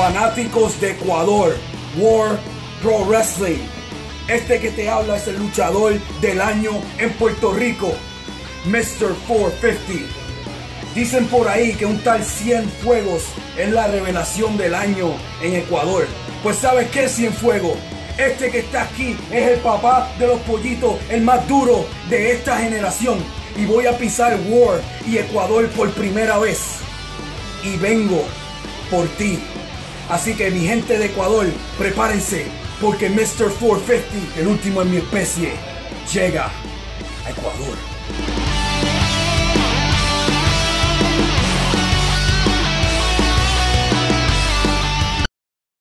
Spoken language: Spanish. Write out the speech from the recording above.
fanáticos de Ecuador, War Pro Wrestling. Este que te habla es el luchador del año en Puerto Rico, Mr. 450. Dicen por ahí que un tal 100 Fuegos es la revelación del año en Ecuador. Pues sabes qué, Cienfuegos, este que está aquí es el papá de los pollitos, el más duro de esta generación. Y voy a pisar War y Ecuador por primera vez. Y vengo por ti. Así que mi gente de Ecuador, prepárense, porque Mr. 450, el último en mi especie, llega a Ecuador.